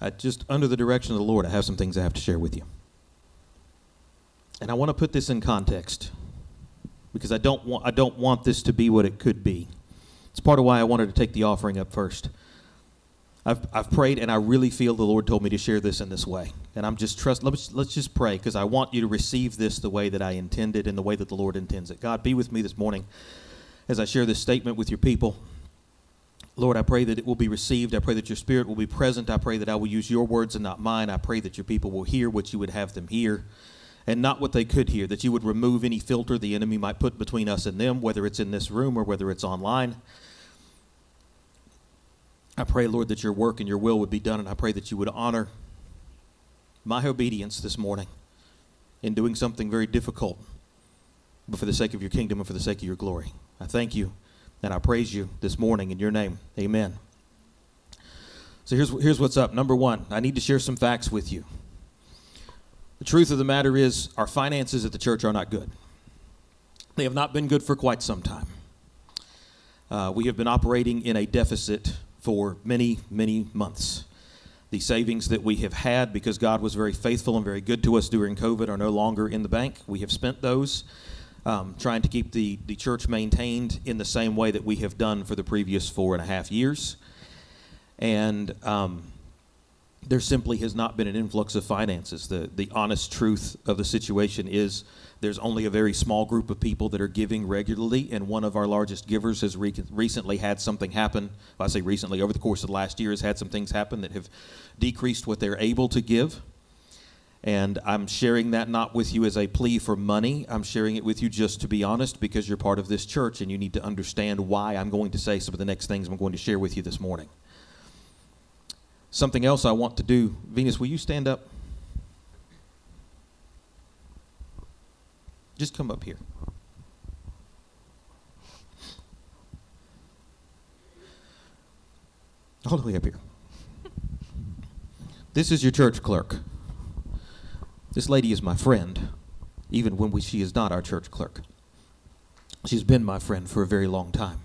I just, under the direction of the Lord, I have some things I have to share with you. And I want to put this in context because I don't want, I don't want this to be what it could be. It's part of why I wanted to take the offering up first. I've, I've prayed and I really feel the Lord told me to share this in this way. And I'm just trust, let's, let's just pray because I want you to receive this the way that I intended and the way that the Lord intends it. God, be with me this morning as I share this statement with your people. Lord, I pray that it will be received. I pray that your spirit will be present. I pray that I will use your words and not mine. I pray that your people will hear what you would have them hear and not what they could hear, that you would remove any filter the enemy might put between us and them, whether it's in this room or whether it's online. I pray, Lord, that your work and your will would be done, and I pray that you would honor my obedience this morning in doing something very difficult, but for the sake of your kingdom and for the sake of your glory. I thank you and I praise you this morning in your name. Amen. So here's, here's what's up. Number one, I need to share some facts with you. The truth of the matter is, our finances at the church are not good. They have not been good for quite some time. Uh, we have been operating in a deficit for many, many months. The savings that we have had because God was very faithful and very good to us during COVID are no longer in the bank. We have spent those um, trying to keep the, the church maintained in the same way that we have done for the previous four and a half years. And um, there simply has not been an influx of finances. The, the honest truth of the situation is there's only a very small group of people that are giving regularly, and one of our largest givers has re- recently had something happen. Well, I say recently, over the course of the last year, has had some things happen that have decreased what they're able to give. And I'm sharing that not with you as a plea for money. I'm sharing it with you just to be honest because you're part of this church and you need to understand why I'm going to say some of the next things I'm going to share with you this morning. Something else I want to do. Venus, will you stand up? Just come up here. All the way up here. This is your church clerk. This lady is my friend, even when we, she is not our church clerk. She's been my friend for a very long time.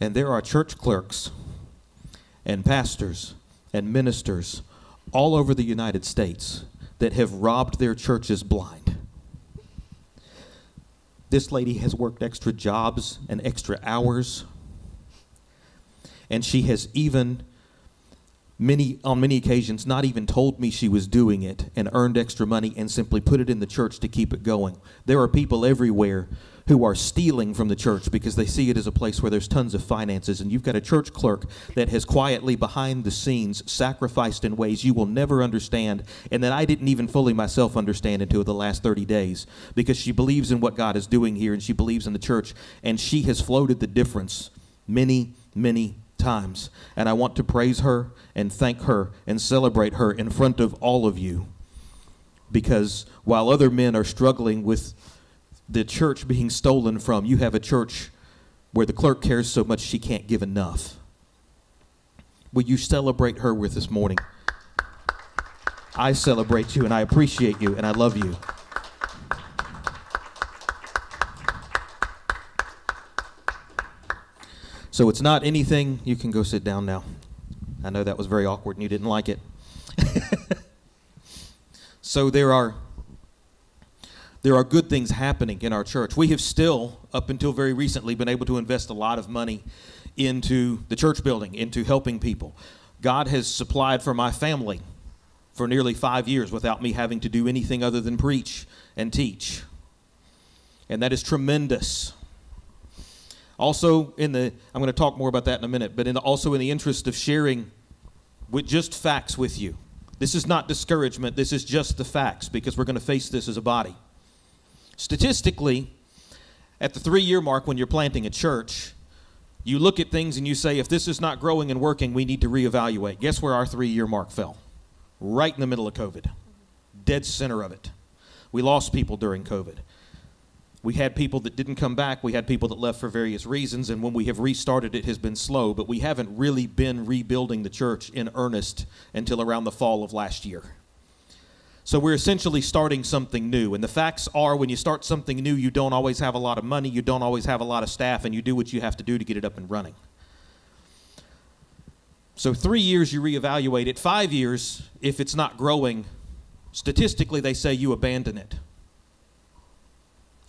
And there are church clerks and pastors and ministers all over the United States that have robbed their churches blind. This lady has worked extra jobs and extra hours, and she has even many on many occasions not even told me she was doing it and earned extra money and simply put it in the church to keep it going. There are people everywhere who are stealing from the church because they see it as a place where there's tons of finances and you've got a church clerk that has quietly behind the scenes sacrificed in ways you will never understand and that I didn't even fully myself understand until the last 30 days because she believes in what God is doing here and she believes in the church and she has floated the difference many many times. And I want to praise her and thank her and celebrate her in front of all of you. Because while other men are struggling with the church being stolen from, you have a church where the clerk cares so much she can't give enough. Will you celebrate her with this morning? I celebrate you and I appreciate you and I love you. So it's not anything, you can go sit down now. I know that was very awkward and you didn't like it. so there are there are good things happening in our church. We have still, up until very recently, been able to invest a lot of money into the church building, into helping people. God has supplied for my family for nearly five years without me having to do anything other than preach and teach. And that is tremendous. Also, in the, I'm going to talk more about that in a minute, but in the, also in the interest of sharing with just facts with you. This is not discouragement, this is just the facts because we're going to face this as a body. Statistically, at the three year mark when you're planting a church, you look at things and you say, if this is not growing and working, we need to reevaluate. Guess where our three year mark fell? Right in the middle of COVID, dead center of it. We lost people during COVID. We had people that didn't come back. We had people that left for various reasons. And when we have restarted, it has been slow. But we haven't really been rebuilding the church in earnest until around the fall of last year. So we're essentially starting something new. And the facts are when you start something new, you don't always have a lot of money, you don't always have a lot of staff, and you do what you have to do to get it up and running. So, three years you reevaluate it. Five years, if it's not growing, statistically they say you abandon it.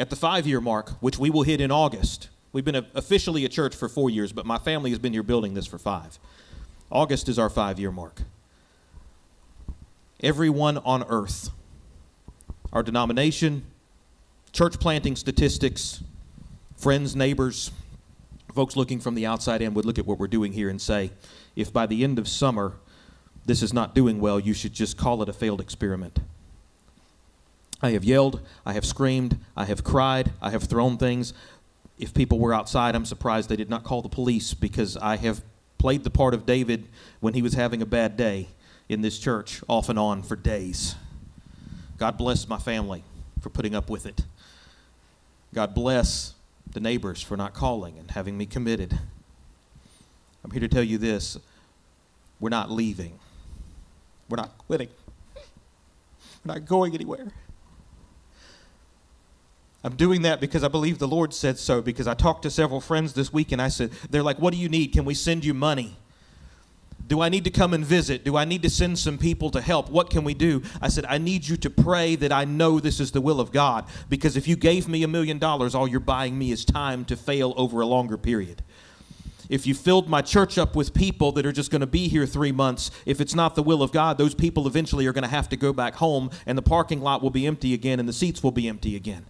At the five year mark, which we will hit in August, we've been officially a church for four years, but my family has been here building this for five. August is our five year mark. Everyone on earth, our denomination, church planting statistics, friends, neighbors, folks looking from the outside in would look at what we're doing here and say, if by the end of summer this is not doing well, you should just call it a failed experiment. I have yelled, I have screamed, I have cried, I have thrown things. If people were outside, I'm surprised they did not call the police because I have played the part of David when he was having a bad day in this church off and on for days. God bless my family for putting up with it. God bless the neighbors for not calling and having me committed. I'm here to tell you this we're not leaving, we're not quitting, we're not going anywhere. I'm doing that because I believe the Lord said so. Because I talked to several friends this week and I said, they're like, What do you need? Can we send you money? Do I need to come and visit? Do I need to send some people to help? What can we do? I said, I need you to pray that I know this is the will of God. Because if you gave me a million dollars, all you're buying me is time to fail over a longer period. If you filled my church up with people that are just going to be here three months, if it's not the will of God, those people eventually are going to have to go back home and the parking lot will be empty again and the seats will be empty again.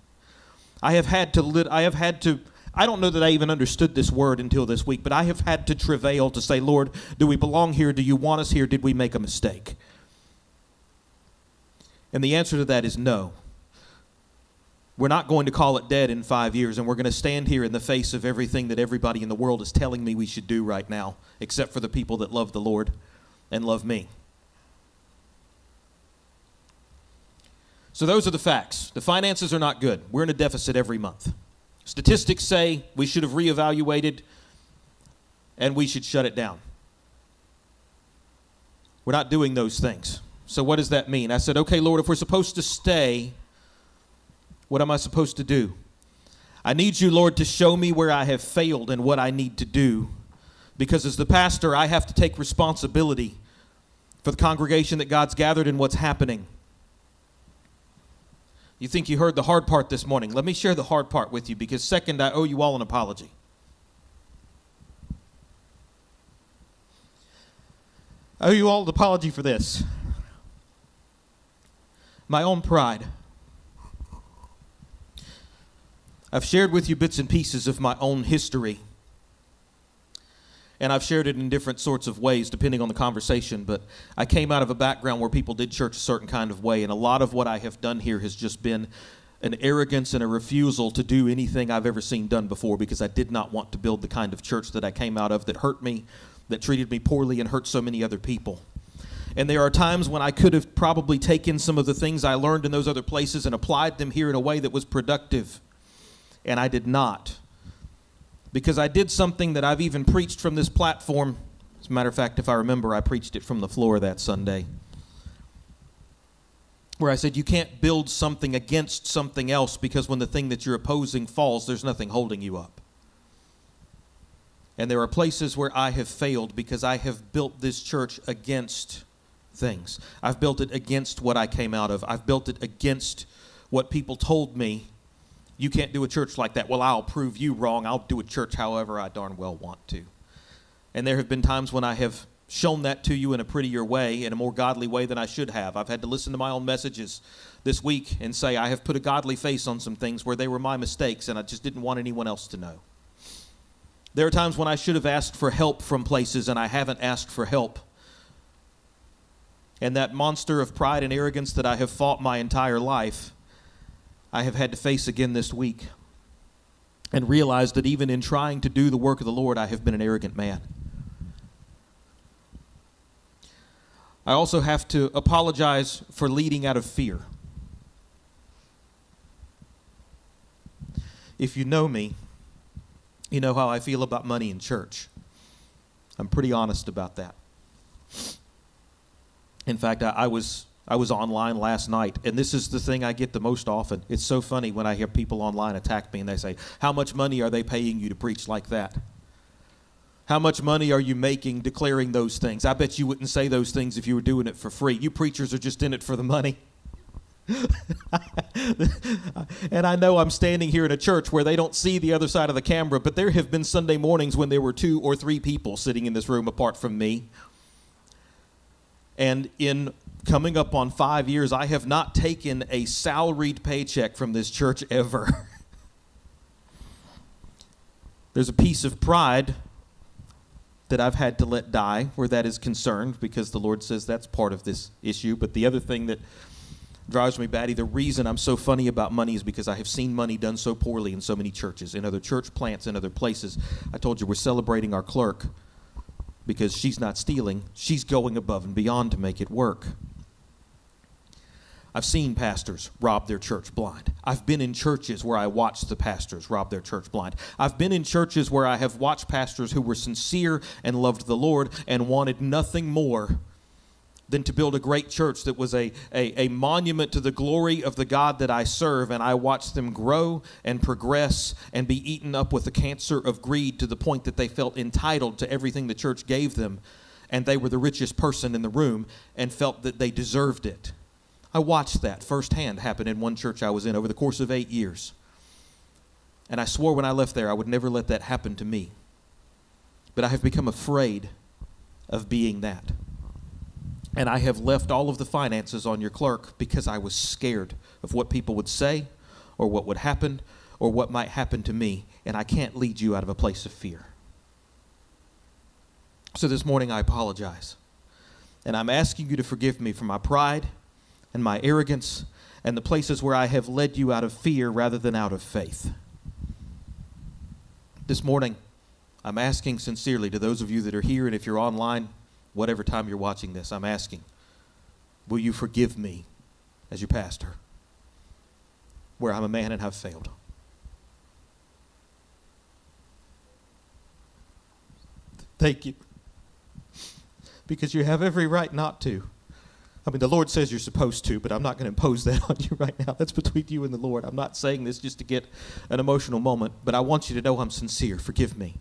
I have had to lit, I have had to I don't know that I even understood this word until this week, but I have had to travail to say, Lord, do we belong here? Do you want us here? Did we make a mistake? And the answer to that is no. We're not going to call it dead in five years, and we're going to stand here in the face of everything that everybody in the world is telling me we should do right now, except for the people that love the Lord and love me. So, those are the facts. The finances are not good. We're in a deficit every month. Statistics say we should have reevaluated and we should shut it down. We're not doing those things. So, what does that mean? I said, okay, Lord, if we're supposed to stay, what am I supposed to do? I need you, Lord, to show me where I have failed and what I need to do. Because as the pastor, I have to take responsibility for the congregation that God's gathered and what's happening. You think you heard the hard part this morning. Let me share the hard part with you because, second, I owe you all an apology. I owe you all an apology for this. My own pride. I've shared with you bits and pieces of my own history and I've shared it in different sorts of ways depending on the conversation. But I came out of a background where people did church a certain kind of way, and a lot of what I have done here has just been an arrogance and a refusal to do anything I've ever seen done before because I did not want to build the kind of church that I came out of that hurt me, that treated me poorly, and hurt so many other people. And there are times when I could have probably taken some of the things I learned in those other places and applied them here in a way that was productive. And I did not because I did something that I've even preached from this platform. As a matter of fact, if I remember, I preached it from the floor that Sunday. Where I said, You can't build something against something else because when the thing that you're opposing falls, there's nothing holding you up. And there are places where I have failed because I have built this church against things. I've built it against what I came out of, I've built it against what people told me you can't do a church like that. Well, I'll prove you wrong. I'll do a church however I darn well want to. And there have been times when I have shown that to you in a prettier way, in a more godly way than I should have. I've had to listen to my own messages this week and say I have put a godly face on some things where they were my mistakes and I just didn't want anyone else to know. There are times when I should have asked for help from places and I haven't asked for help. And that monster of pride and arrogance that I have fought my entire life I have had to face again this week and realize that even in trying to do the work of the Lord, I have been an arrogant man. I also have to apologize for leading out of fear. If you know me, you know how I feel about money in church. I'm pretty honest about that. In fact, I, I was I was online last night, and this is the thing I get the most often. It's so funny when I hear people online attack me and they say, How much money are they paying you to preach like that? How much money are you making declaring those things? I bet you wouldn't say those things if you were doing it for free. You preachers are just in it for the money. and I know I'm standing here in a church where they don't see the other side of the camera, but there have been Sunday mornings when there were two or three people sitting in this room apart from me. And in coming up on five years, I have not taken a salaried paycheck from this church ever. There's a piece of pride that I've had to let die where that is concerned because the Lord says that's part of this issue. But the other thing that drives me batty, the reason I'm so funny about money is because I have seen money done so poorly in so many churches, in other church plants, in other places. I told you we're celebrating our clerk because she's not stealing, she's going above and beyond to make it work. I've seen pastors rob their church blind. I've been in churches where I watched the pastors rob their church blind. I've been in churches where I have watched pastors who were sincere and loved the Lord and wanted nothing more than to build a great church that was a, a, a, monument to the glory of the God that I serve. And I watched them grow and progress and be eaten up with the cancer of greed to the point that they felt entitled to everything the church gave them. And they were the richest person in the room and felt that they deserved it. I watched that firsthand happen in one church I was in over the course of eight years. And I swore when I left there I would never let that happen to me. But I have become afraid of being that. And I have left all of the finances on your clerk because I was scared of what people would say or what would happen or what might happen to me. And I can't lead you out of a place of fear. So this morning I apologize. And I'm asking you to forgive me for my pride and my arrogance and the places where I have led you out of fear rather than out of faith. This morning, I'm asking sincerely to those of you that are here, and if you're online, whatever time you're watching this, I'm asking, will you forgive me as your pastor where I'm a man and have failed? Thank you. Because you have every right not to. I mean, the Lord says you're supposed to, but I'm not going to impose that on you right now. That's between you and the Lord. I'm not saying this just to get an emotional moment, but I want you to know I'm sincere. Forgive me.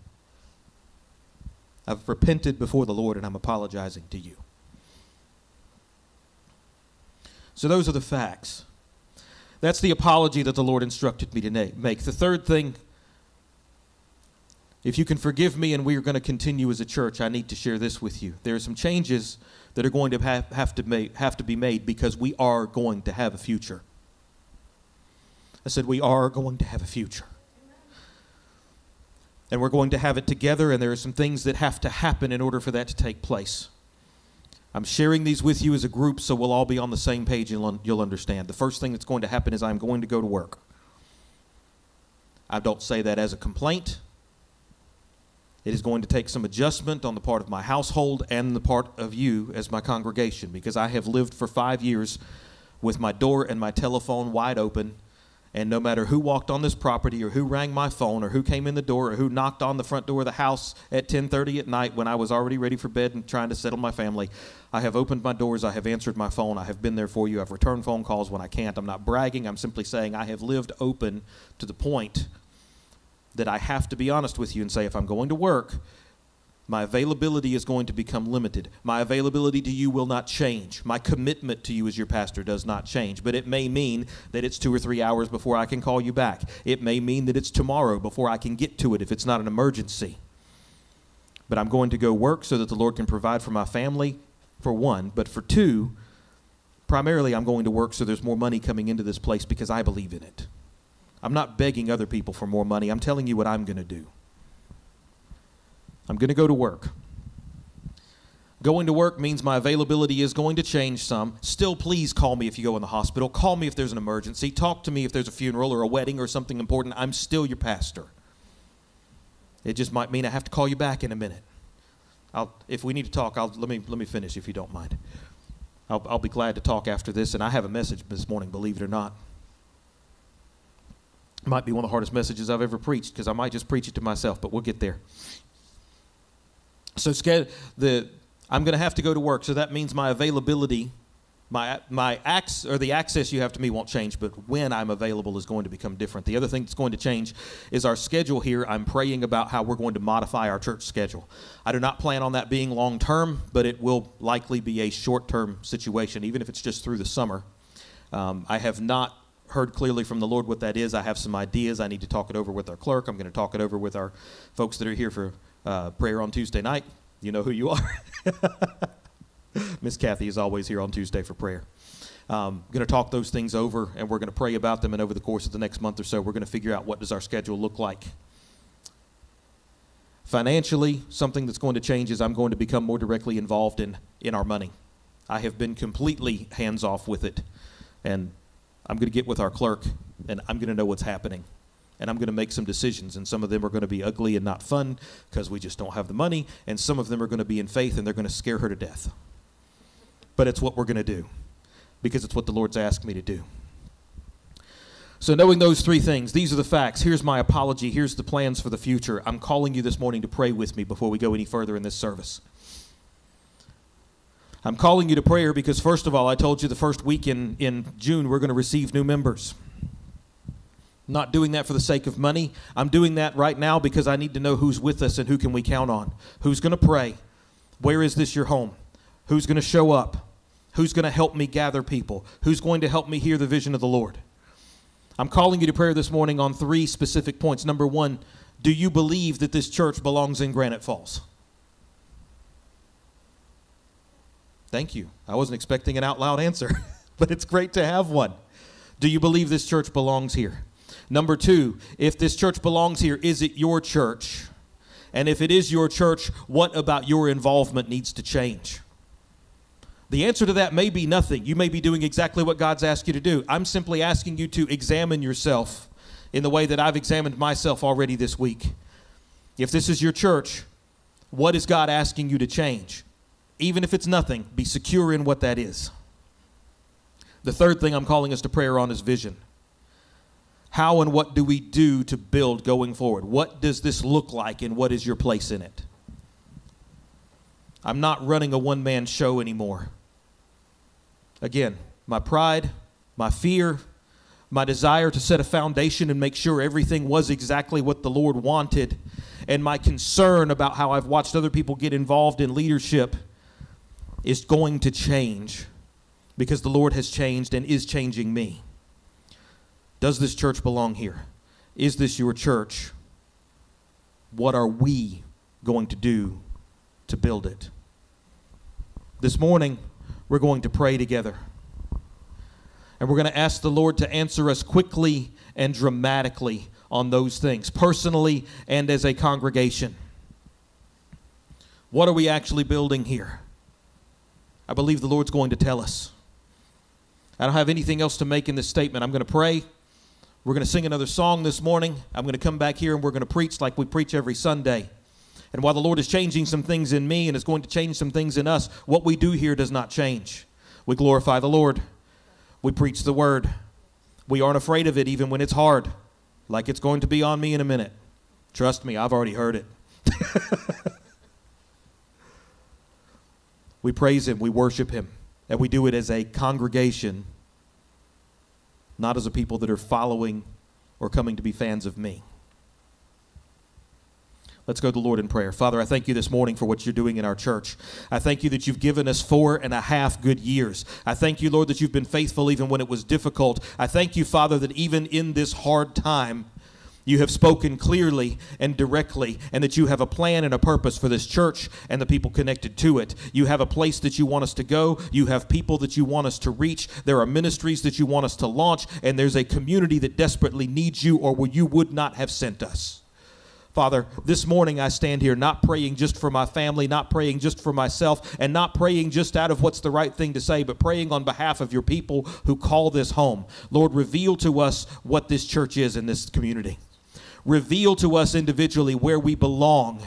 I've repented before the Lord and I'm apologizing to you. So, those are the facts. That's the apology that the Lord instructed me to make. The third thing, if you can forgive me and we are going to continue as a church, I need to share this with you. There are some changes that are going to have, have, to, make, have to be made because we are going to have a future. I said, We are going to have a future. And we're going to have it together, and there are some things that have to happen in order for that to take place. I'm sharing these with you as a group so we'll all be on the same page and you'll understand. The first thing that's going to happen is I'm going to go to work. I don't say that as a complaint. It is going to take some adjustment on the part of my household and the part of you as my congregation because I have lived for five years with my door and my telephone wide open. And no matter who walked on this property or who rang my phone or who came in the door or who knocked on the front door of the house at 10:30 at night when I was already ready for bed and trying to settle my family, I have opened my doors, I have answered my phone, I have been there for you, I've returned phone calls when I can't. I'm not bragging, I'm simply saying I have lived open to the point that I have to be honest with you and say, if I'm going to work, my availability is going to become limited. My availability to you will not change. My commitment to you as your pastor does not change. But it may mean that it's two or three hours before I can call you back. It may mean that it's tomorrow before I can get to it if it's not an emergency. But I'm going to go work so that the Lord can provide for my family, for one. But for two, primarily I'm going to work so there's more money coming into this place because I believe in it. I'm not begging other people for more money. I'm telling you what I'm going to do. I'm going to go to work. Going to work means my availability is going to change some. Still, please call me if you go in the hospital. Call me if there's an emergency. Talk to me if there's a funeral or a wedding or something important. I'm still your pastor. It just might mean I have to call you back in a minute. I'll, if we need to talk, I'll, let, me, let me finish if you don't mind. I'll, I'll be glad to talk after this, and I have a message this morning, believe it or not might be one of the hardest messages I've ever preached because I might just preach it to myself, but we'll get there. So the I'm going to have to go to work, so that means my availability My, my acts or the access you have to me won't change, but when I'm available is going to become different. The other thing that's going to change is our schedule here. I'm praying about how we're going to modify our church schedule. I do not plan on that being long term, but it will likely be a short term situation, even if it's just through the summer. Um, I have not heard clearly from the Lord what that is. I have some ideas. I need to talk it over with our clerk. I'm going to talk it over with our folks that are here for uh, prayer on Tuesday night. You know who you are. Miss Kathy is always here on Tuesday for prayer. Um, going to talk those things over, and we're going to pray about them. And over the course of the next month or so, we're going to figure out what does our schedule look like. Financially, something that's going to change is I'm going to become more directly involved in in our money. I have been completely hands off with it, and I'm going to get with our clerk, and I'm going to know what's happening and I'm going to make some decisions. And some of them are going to be ugly and not fun because we just don't have the money. And some of them are going to be in faith and they're going to scare her to death but it's what we're going to do because it's what the Lord's asked me to do. So, knowing those three things, these are the facts. Here's my apology. Here's the plans for the future. I'm calling you this morning to pray with me before we go any further in this service. I'm calling you to prayer because, first of all, I told you the first week in, in June we're going to receive new members. I'm not doing that for the sake of money. I'm doing that right now because I need to know who's with us and who can we count on. Who's going to pray? Where is this your home? Who's going to show up? Who's going to help me gather people? Who's going to help me hear the vision of the Lord? I'm calling you to prayer this morning on three specific points. Number one, do you believe that this church belongs in Granite Falls? Thank you. I wasn't expecting an out loud answer, but it's great to have one. Do you believe this church belongs here? Number two, if this church belongs here, is it your church? And if it is your church, what about your involvement needs to change? The answer to that may be nothing. You may be doing exactly what God's asked you to do. I'm simply asking you to examine yourself in the way that I've examined myself already this week. If this is your church, what is God asking you to change? Even if it's nothing, be secure in what that is. The third thing I'm calling us to prayer on is vision. How and what do we do to build going forward? What does this look like and what is your place in it? I'm not running a one man show anymore. Again, my pride, my fear, my desire to set a foundation and make sure everything was exactly what the Lord wanted, and my concern about how I've watched other people get involved in leadership is going to change because the Lord has changed and is changing me. Does this church belong here? Is this your church? What are we going to do to build it? This morning, we're going to pray together. And we're going to ask the Lord to answer us quickly and dramatically on those things, personally and as a congregation. What are we actually building here? I believe the Lord's going to tell us. I don't have anything else to make in this statement. I'm going to pray. We're going to sing another song this morning. I'm going to come back here and we're going to preach like we preach every Sunday. And while the Lord is changing some things in me and is going to change some things in us, what we do here does not change. We glorify the Lord. We preach the word. We aren't afraid of it even when it's hard, like it's going to be on me in a minute. Trust me, I've already heard it. we praise Him, we worship Him, and we do it as a congregation, not as a people that are following or coming to be fans of me. Let's go to the Lord in prayer. Father, I thank you this morning for what you're doing in our church. I thank you that you've given us four and a half good years. I thank you, Lord, that you've been faithful even when it was difficult. I thank you, Father, that even in this hard time, you have spoken clearly and directly, and that you have a plan and a purpose for this church and the people connected to it. You have a place that you want us to go. You have people that you want us to reach. There are ministries that you want us to launch, and there's a community that desperately needs you, or you would not have sent us. Father, this morning I stand here not praying just for my family, not praying just for myself, and not praying just out of what's the right thing to say, but praying on behalf of your people who call this home. Lord, reveal to us what this church is in this community. Reveal to us individually where we belong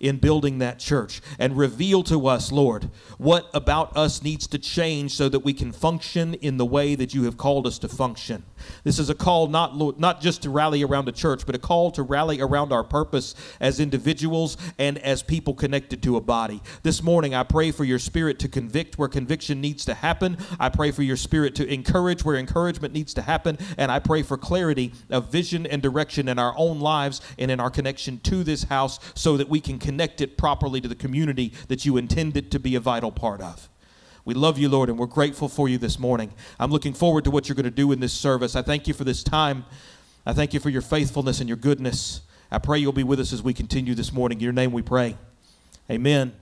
in building that church and reveal to us, Lord, what about us needs to change so that we can function in the way that you have called us to function. This is a call not, not just to rally around a church, but a call to rally around our purpose as individuals and as people connected to a body. This morning, I pray for your spirit to convict where conviction needs to happen. I pray for your spirit to encourage where encouragement needs to happen. And I pray for clarity of vision and direction in our own lives and in our connection to this house so that we can connect it properly to the community that you intend it to be a vital part of. We love you, Lord, and we're grateful for you this morning. I'm looking forward to what you're going to do in this service. I thank you for this time. I thank you for your faithfulness and your goodness. I pray you'll be with us as we continue this morning. In your name we pray. Amen.